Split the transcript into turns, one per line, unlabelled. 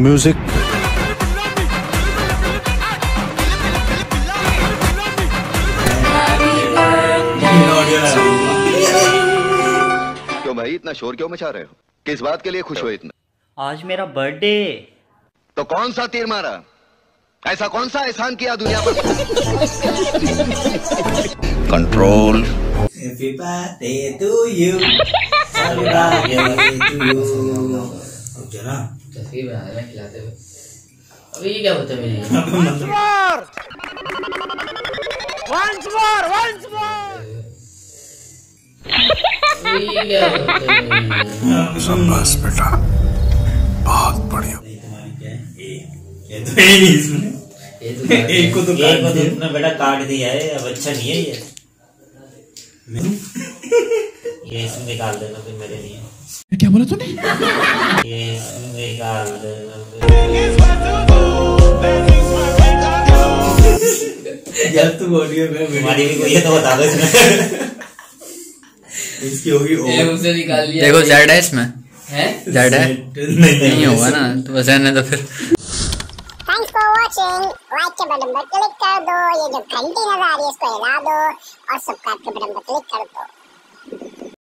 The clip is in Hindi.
म्यूज़िक
क्यों भाई इतना शोर क्यों मचा रहे हो? किस बात के लिए खुश हो इतना?
आज मेरा बर्थडे।
तो कौन सा तीर मारा? ऐसा कौन सा एहसान किया दुनिया पर? Control
Happy birthday to you. Happy birthday to you. Okay
तस्वीर बना रहे हैं खिलाते हुए। अभी ये क्या होता है मेरी है
बेटा। बहुत बढ़िया।
नहीं तुम्हारी क्या है? एक। ये तो है नहीं इसमें।
ये तो काट
एक को तो काट
एक को तो
दिया।
बेटा काट दिया है अब अच्छा नहीं है ये। ये इसमें निकाल देना फिर मेरे लिए।
क्या बोला तूने?
ये इसमें निकाल देना
जब तू ऑडियो में
तुम्हारी भी कोई है तो बता दो इसमें।
इसकी होगी
ये मुझसे निकाल लिया।
देखो जेड है इसमें।
है?
जेड है।
नहीं
नहीं होगा ना तो बस रहने तो फिर।
थैंक्स फॉर वाचिंग लाइक के बटन पर क्लिक कर दो। ये जो घंटी नज़र आ रही है इसको हिला दो और सब्सक्राइब के बटन पर क्लिक कर दो।